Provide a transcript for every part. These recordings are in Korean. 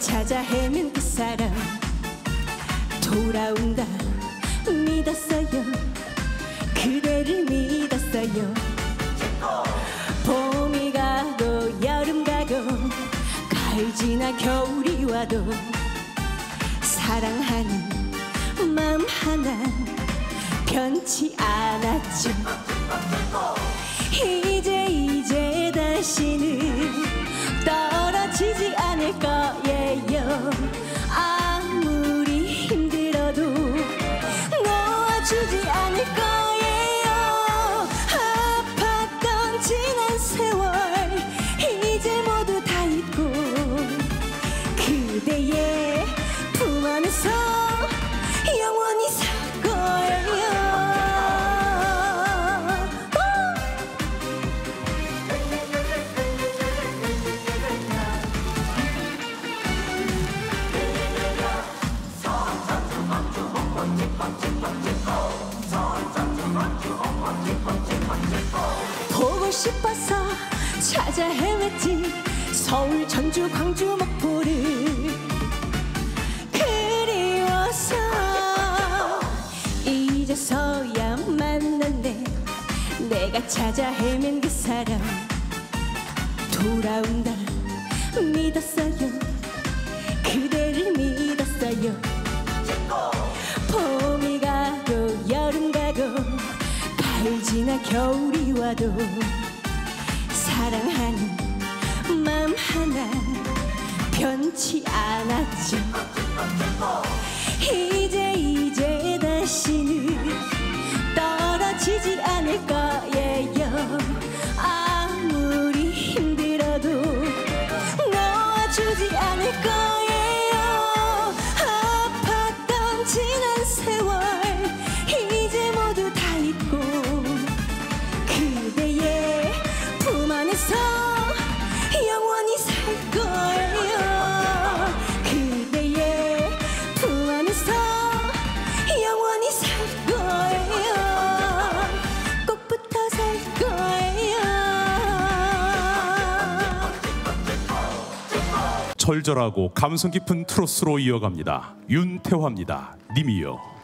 찾아 헤매 이제서야 만났네. 내가 찾아 헤맨 그 사람. 돌아온다 믿었어요. 그대를 믿었어요. 봄이 가도 여름 가도 가을 지나 겨울이 와도 사랑하는 마음 하나 변치 않았죠. 이제 이제 다시는 지지 않을 거예요. 절절하고 감성 깊은 트로스로 이어갑니다. 윤태화입니다. 님이요.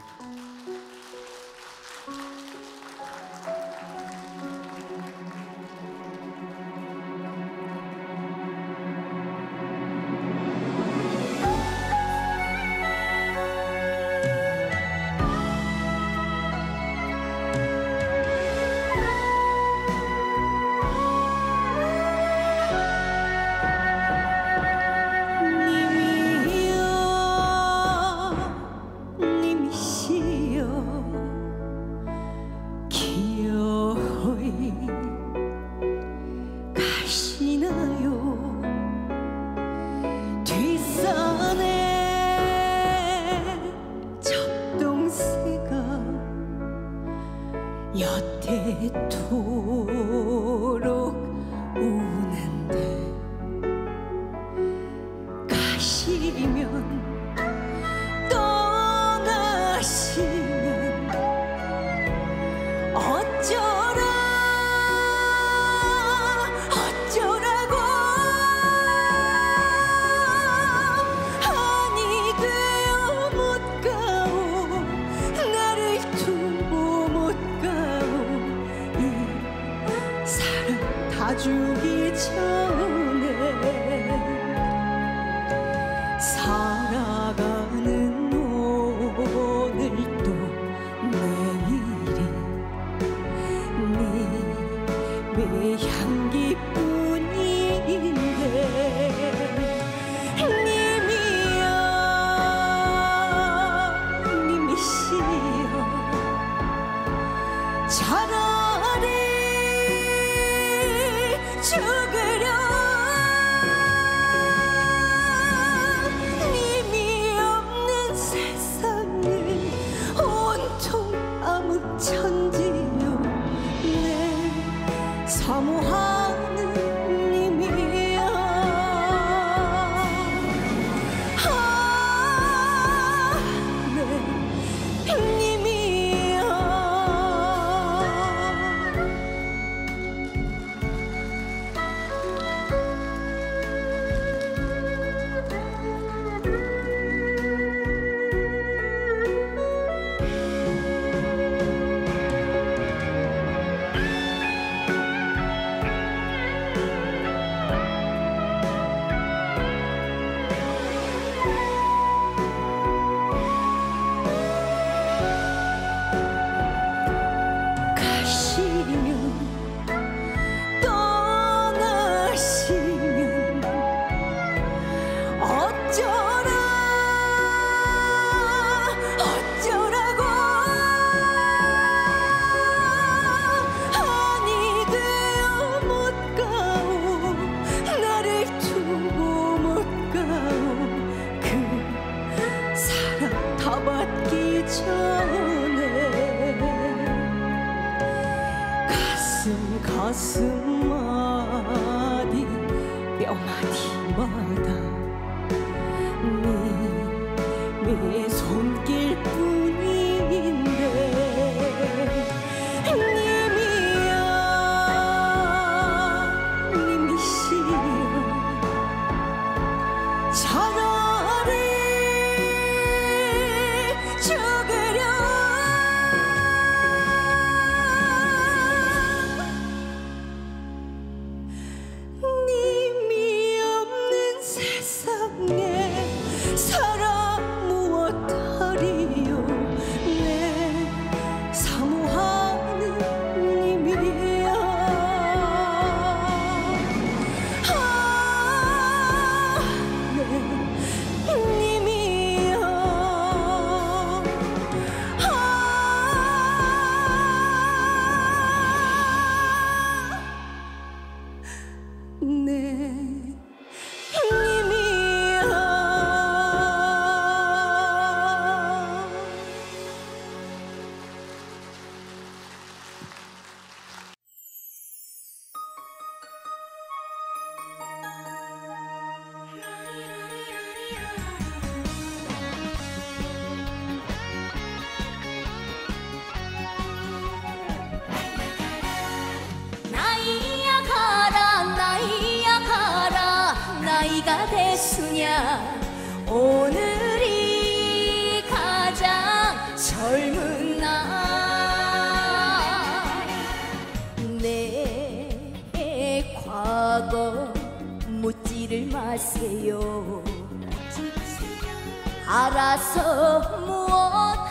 알아서 무엇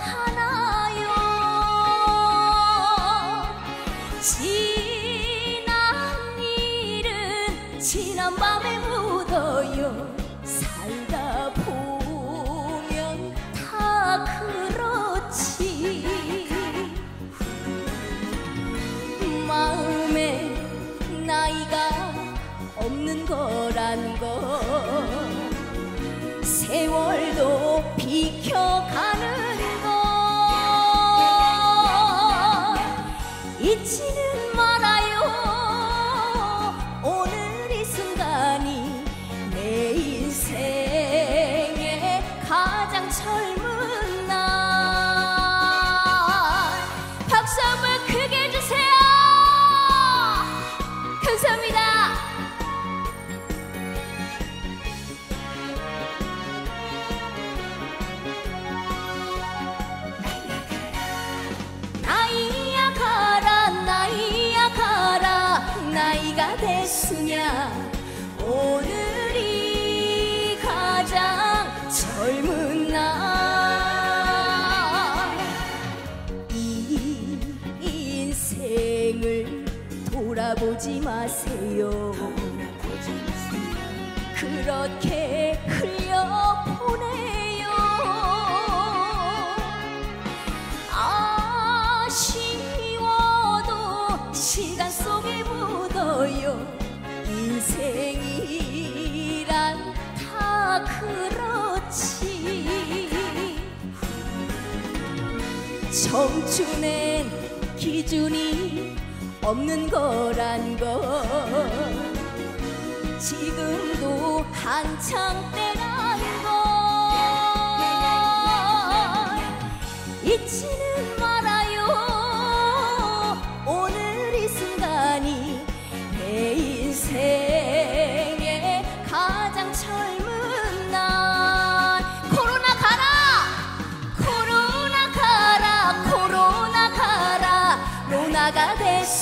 멈추는 기준이 없는 거란 걸 지금도 한창 때라는 걸. 잊지는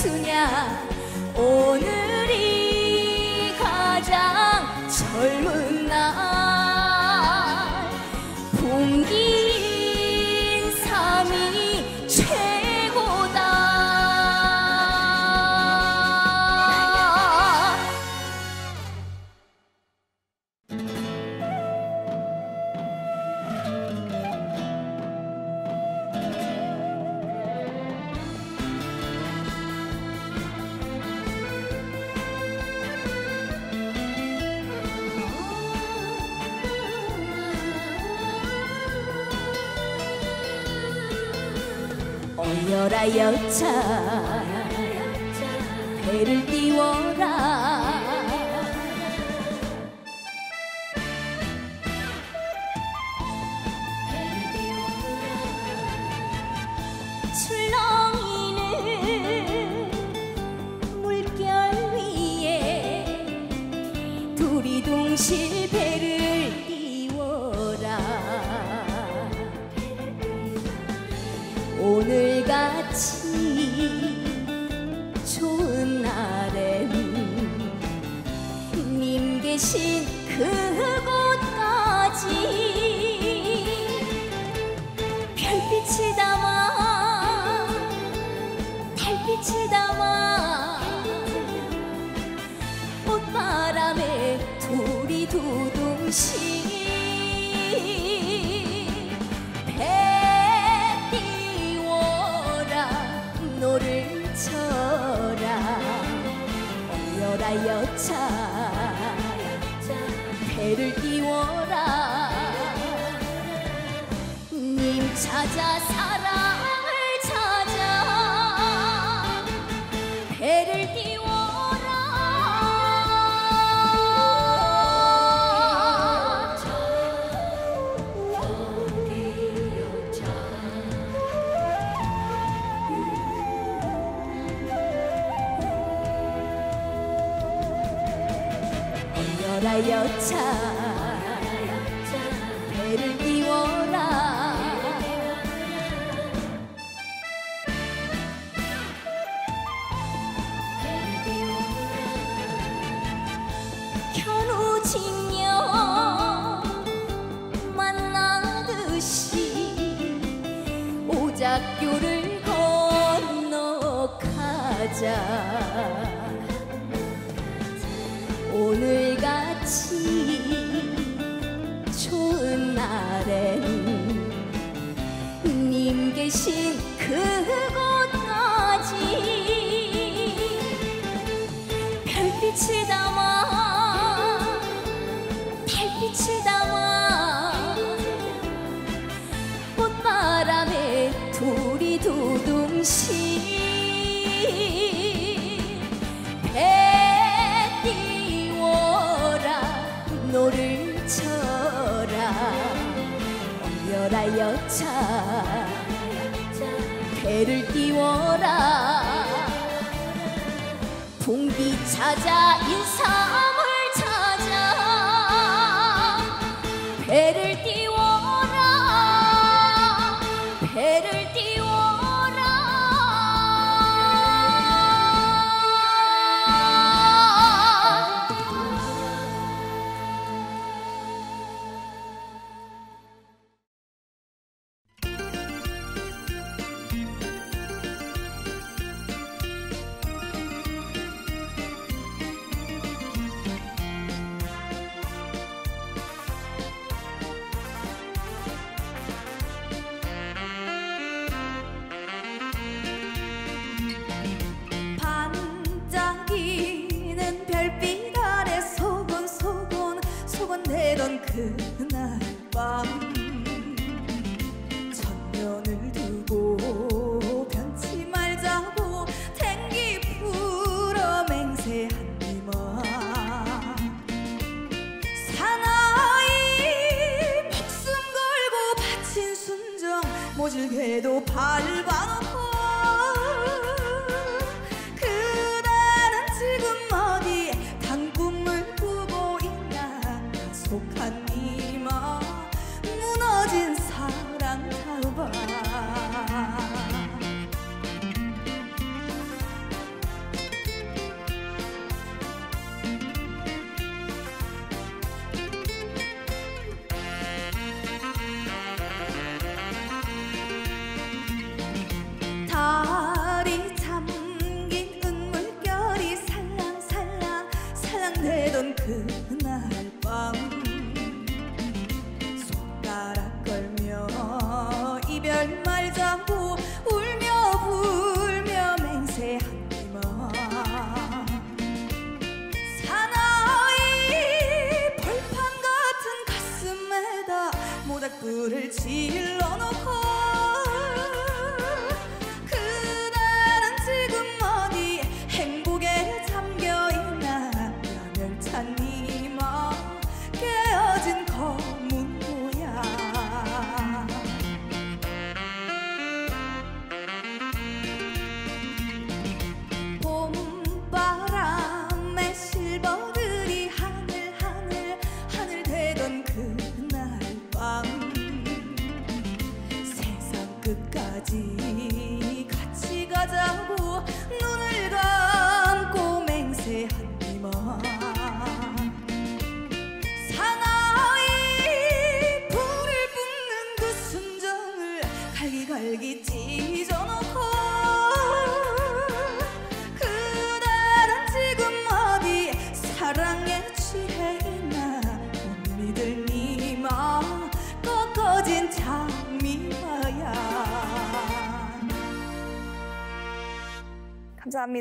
수냐? 오늘 여차 배를 띄워라. 님 찾아 살아.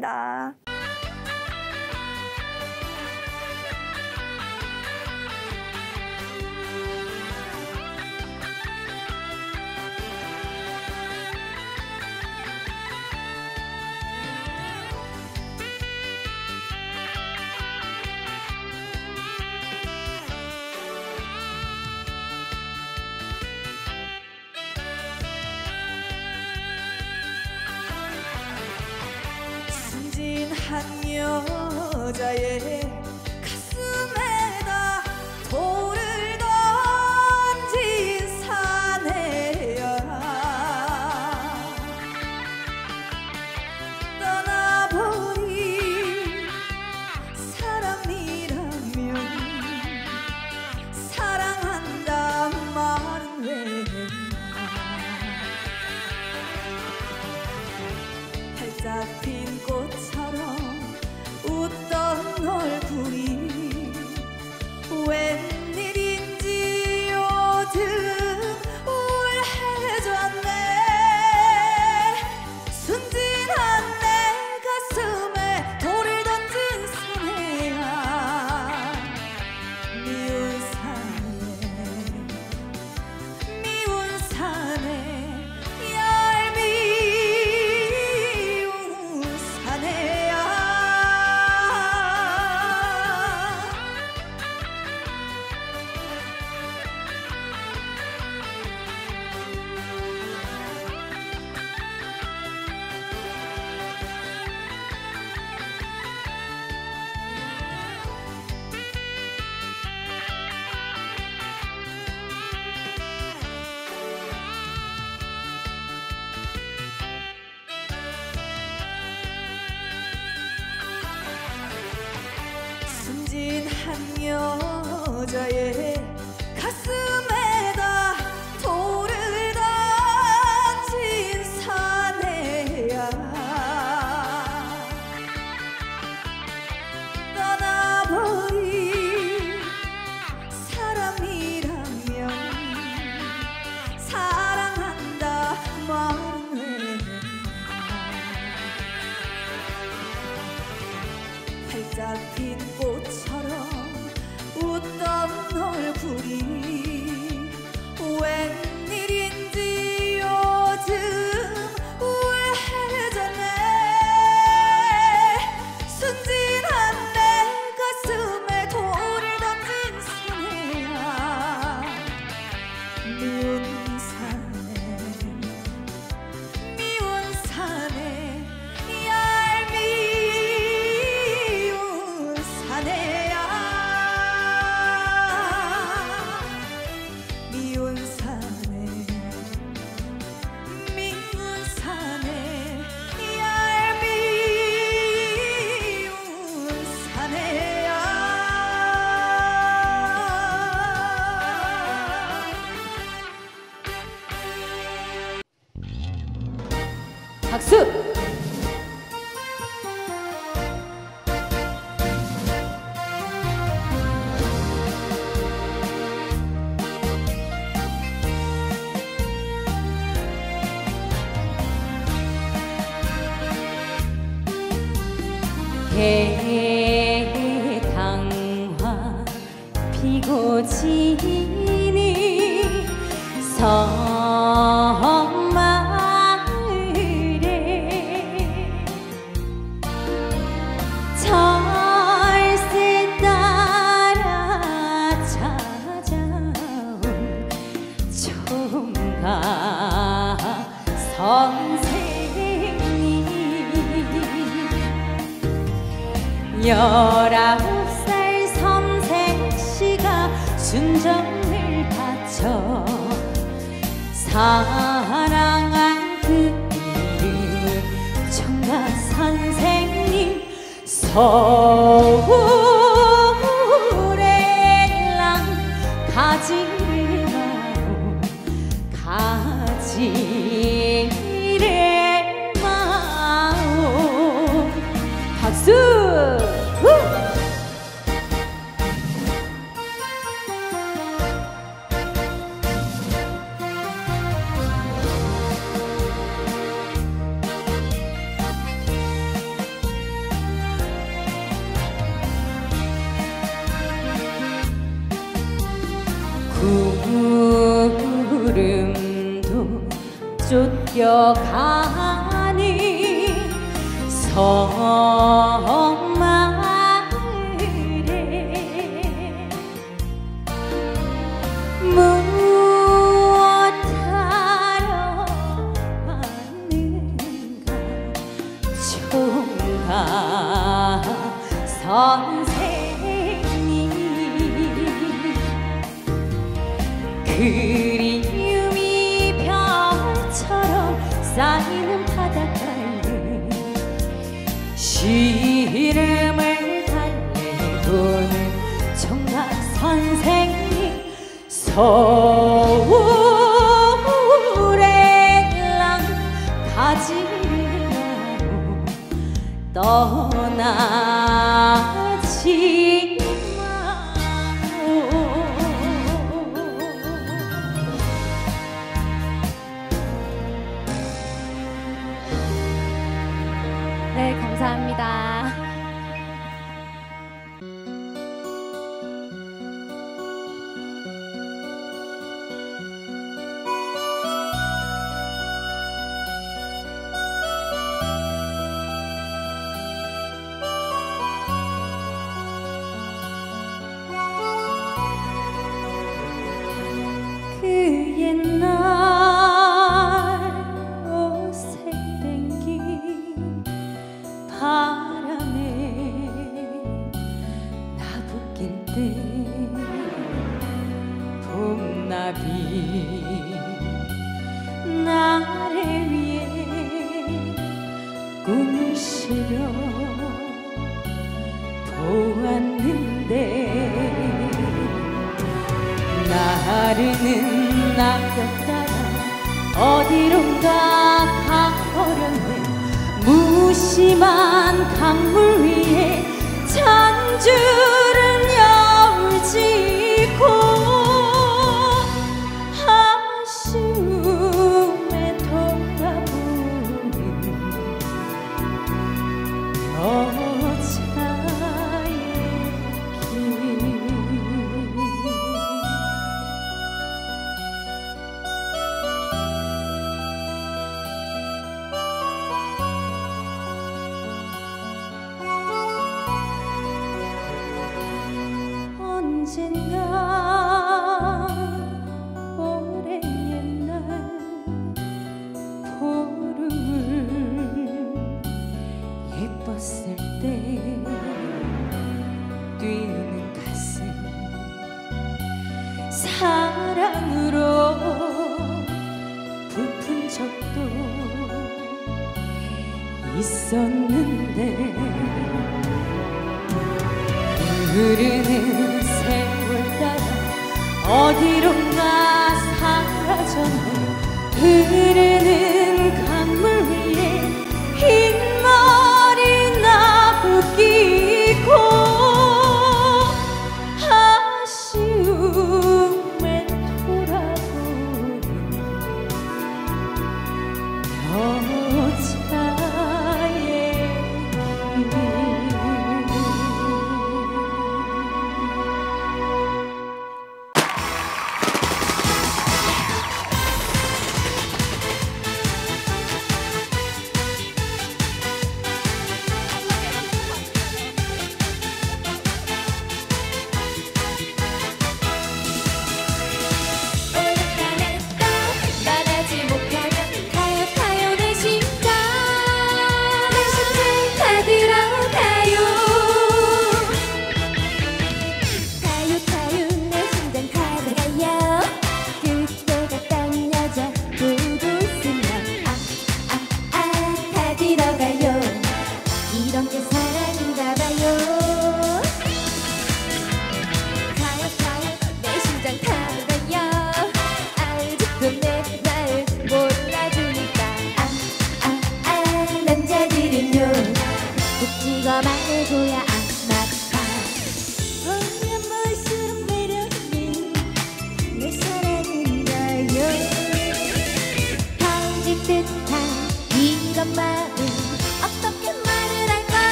감사합니다.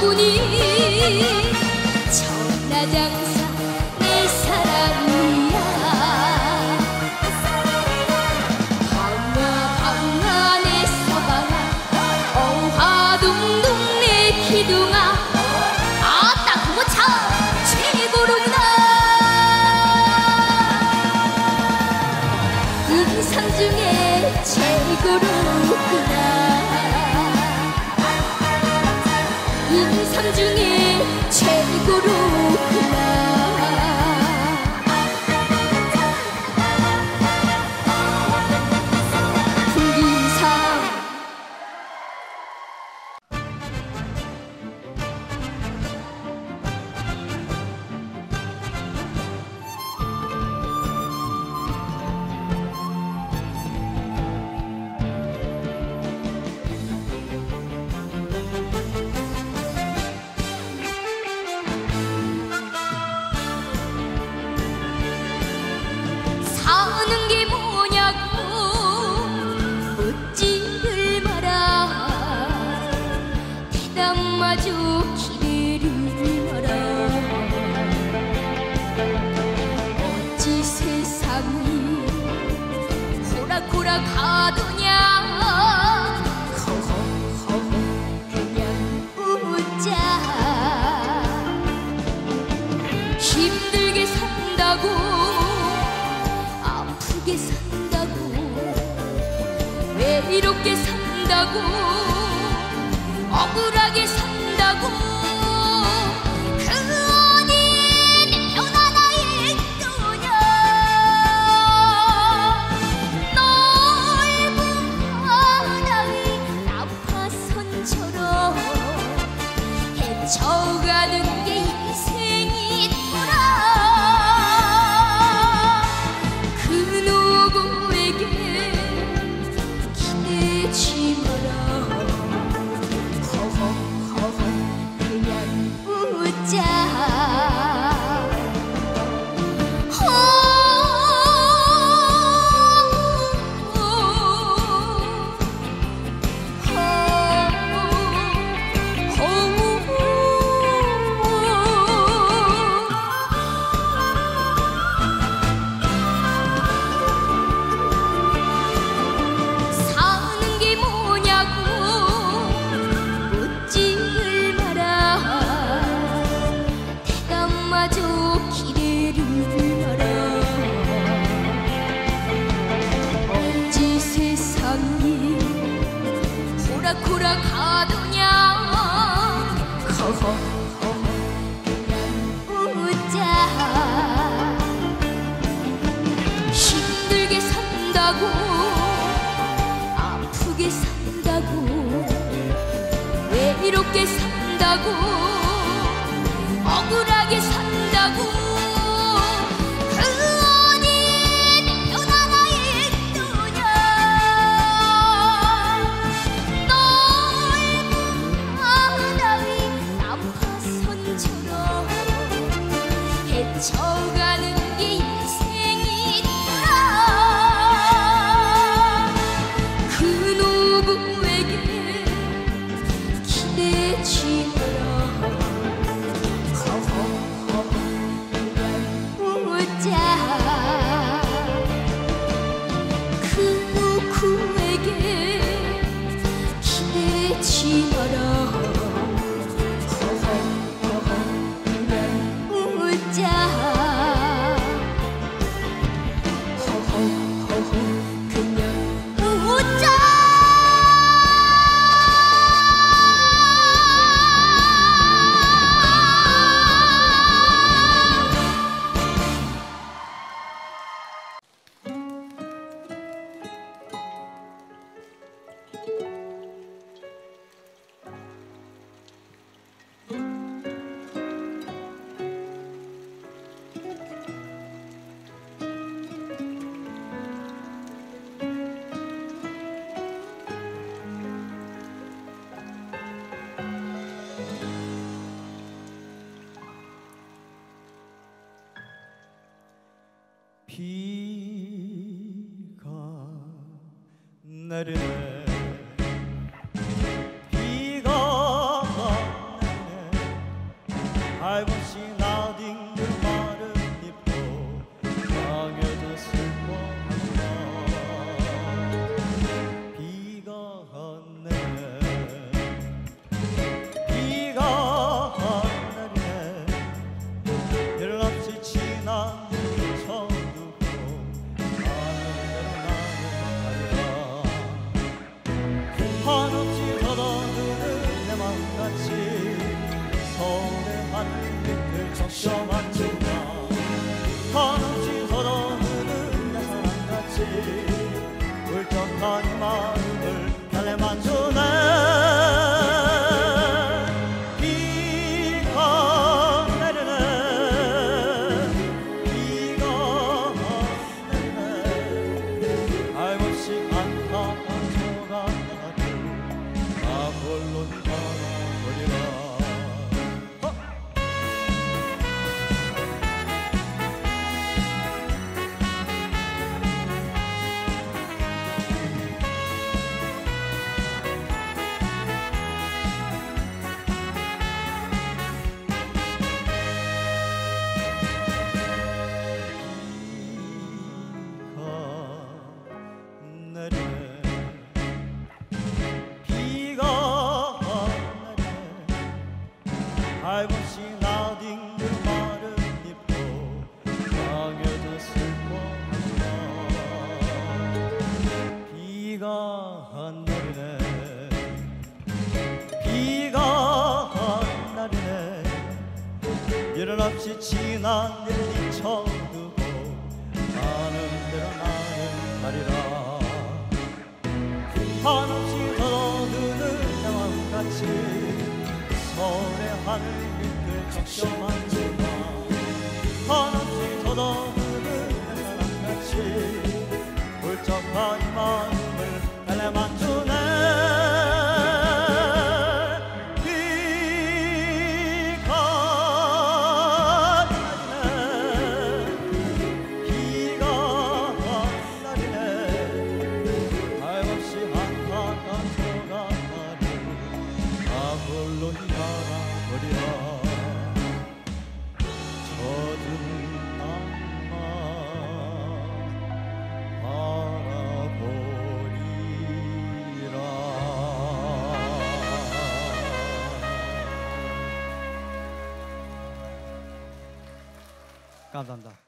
뿐이 청나장 고락고락하더냐? 그냥 웃자 힘들게 산다고 아프게 산다고 왜 이렇게 산다고 Saturday. 서울 감사합니다.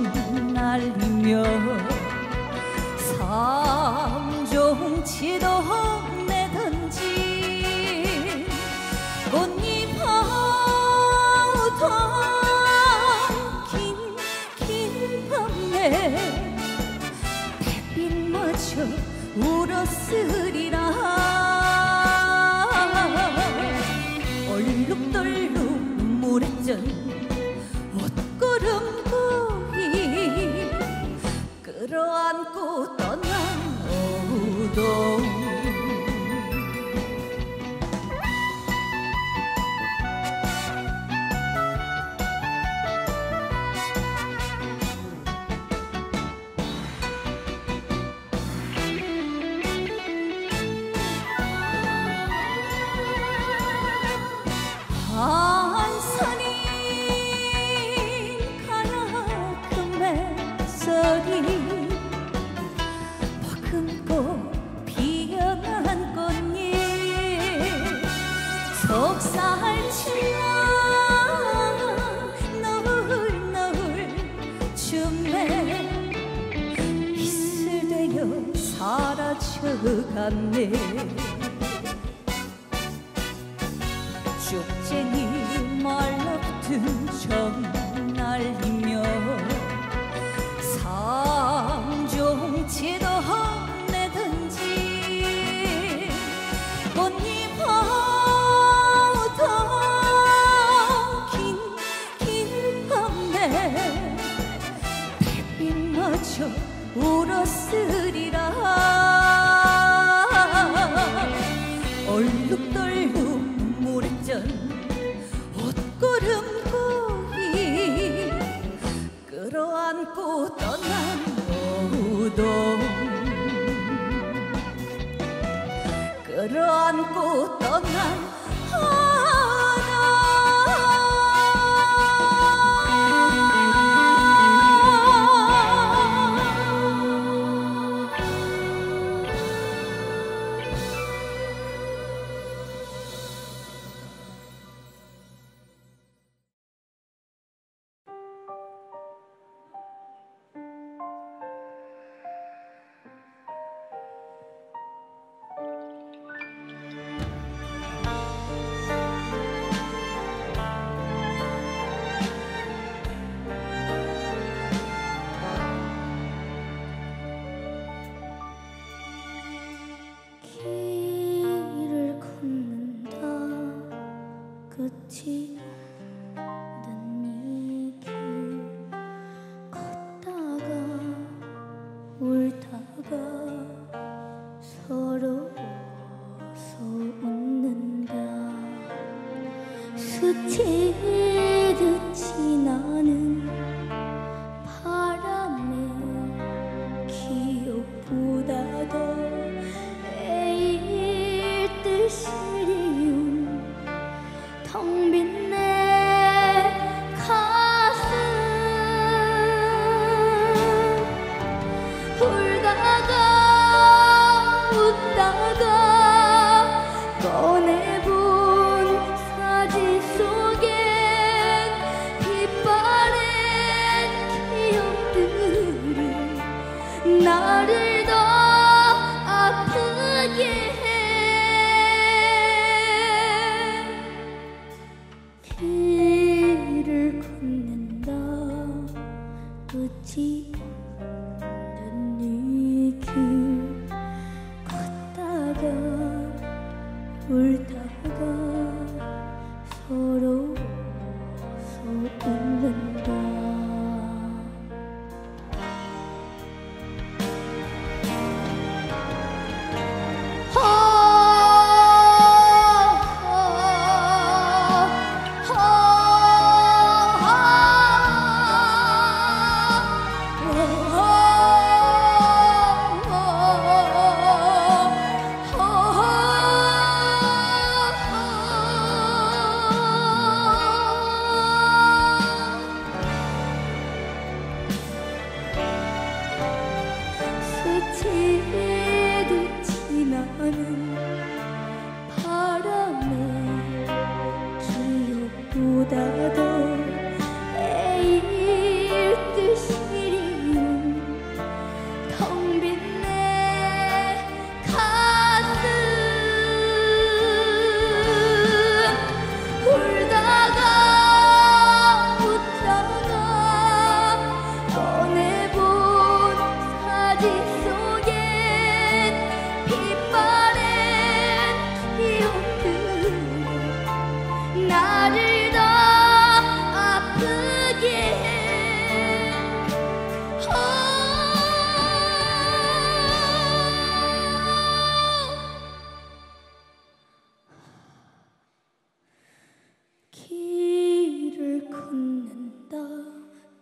걷는다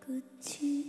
끝이